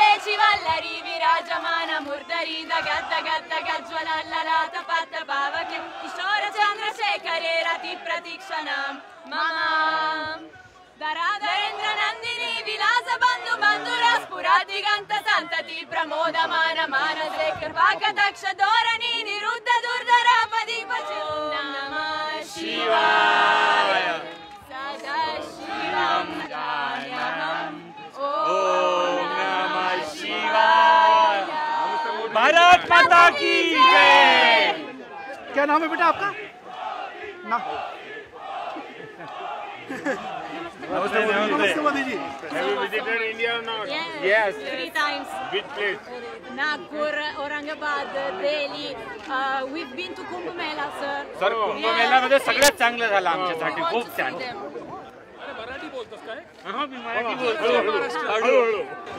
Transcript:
వేచి వల్లరి విరాజమాన ముర్దరి దగద్ద గద్ద గజ్వలల్ల రాత పద్ద పావక్యం కిశోర చంద్రశేఖరే రతి ప్రతీక్షణం మమాం ధరాధరేంద్ర నందిని విలాస బంధు బంధురా స్ఫురాదిగంత సంతతి ప్రమోదమాన మానసే కృపాక దక్ష ధోరణి भारत माता की जय क्या नाम है बेटा आपका ना namaste namaste Modi ji have you visited India or not yes three times place Nagpur Aurangabad Delhi we been to Kumbh Mela sir sir Kumbh Mela मध्ये सगळ्यात चांगलं झालं आमच्यासाठी खूप छान मराठी बोलतोस काय हां मी मराठी बोलतो